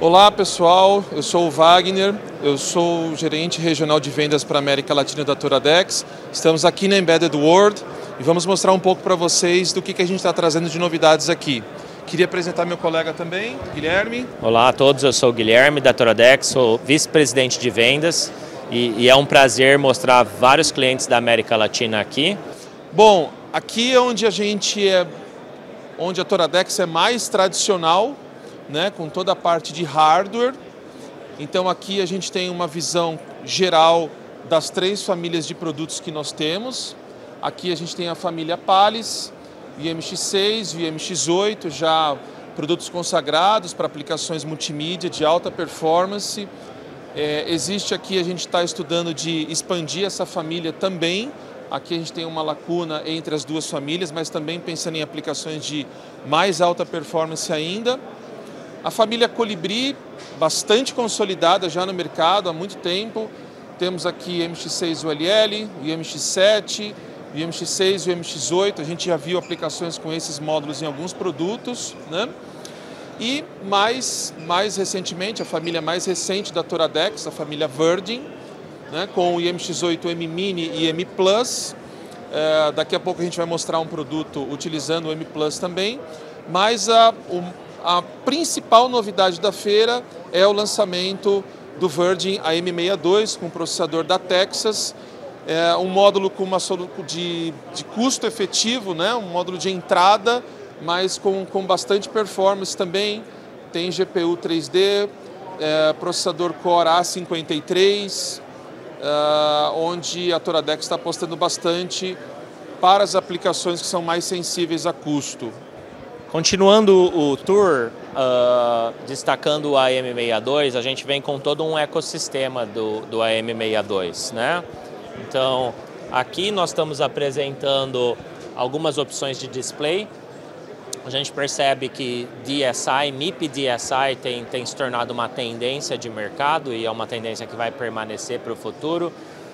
Olá pessoal, eu sou o Wagner, eu sou gerente regional de vendas para a América Latina da Toradex. Estamos aqui na Embedded World e vamos mostrar um pouco para vocês do que, que a gente está trazendo de novidades aqui. Queria apresentar meu colega também, Guilherme. Olá a todos, eu sou o Guilherme da Toradex, sou vice-presidente de vendas e, e é um prazer mostrar vários clientes da América Latina aqui. Bom, aqui é onde a gente é, onde a Toradex é mais tradicional, né, com toda a parte de hardware. Então aqui a gente tem uma visão geral das três famílias de produtos que nós temos. Aqui a gente tem a família Palace, VMX6, VMX8, já produtos consagrados para aplicações multimídia de alta performance. É, existe aqui, a gente está estudando de expandir essa família também. Aqui a gente tem uma lacuna entre as duas famílias, mas também pensando em aplicações de mais alta performance ainda. A família Colibri, bastante consolidada já no mercado há muito tempo. Temos aqui MX6 ULL, o MX7, o MX6 e o MX8. A gente já viu aplicações com esses módulos em alguns produtos. Né? E mais, mais recentemente, a família mais recente da Toradex, a família Virgin, né? com o MX8 M Mini e M Plus. É, daqui a pouco a gente vai mostrar um produto utilizando o M Plus também. Mas a, o, a principal novidade da feira é o lançamento do Virgin AM62 com processador da Texas, é um módulo com uma de, de custo efetivo, né? um módulo de entrada, mas com, com bastante performance também. Tem GPU 3D, é, processador Core A53, é, onde a Toradex está apostando bastante para as aplicações que são mais sensíveis a custo. Continuando o tour, uh, destacando o AM62, a gente vem com todo um ecossistema do, do AM62, né? Então, aqui nós estamos apresentando algumas opções de display. A gente percebe que DSI, MIP DSI tem, tem se tornado uma tendência de mercado e é uma tendência que vai permanecer para o futuro.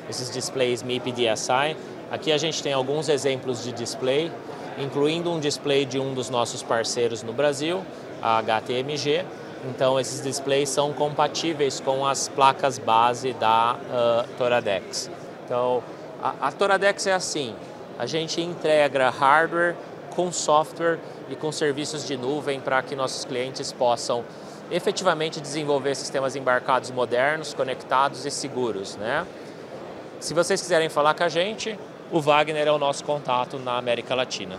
Esses displays MIP DSI. Aqui a gente tem alguns exemplos de display incluindo um display de um dos nossos parceiros no Brasil, a HTMG. Então, esses displays são compatíveis com as placas base da uh, Toradex. Então, a, a Toradex é assim: a gente integra hardware com software e com serviços de nuvem para que nossos clientes possam efetivamente desenvolver sistemas embarcados modernos, conectados e seguros. Né? Se vocês quiserem falar com a gente, o Wagner é o nosso contato na América Latina.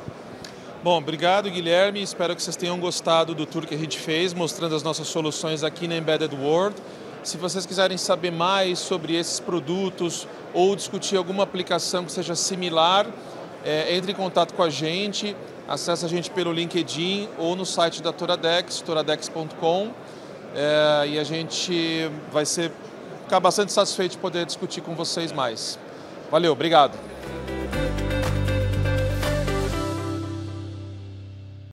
Bom, obrigado Guilherme, espero que vocês tenham gostado do tour que a gente fez, mostrando as nossas soluções aqui na Embedded World. Se vocês quiserem saber mais sobre esses produtos ou discutir alguma aplicação que seja similar, é, entre em contato com a gente, acesse a gente pelo LinkedIn ou no site da Toradex, toradex.com, é, e a gente vai ser, ficar bastante satisfeito de poder discutir com vocês mais. Valeu, obrigado. Música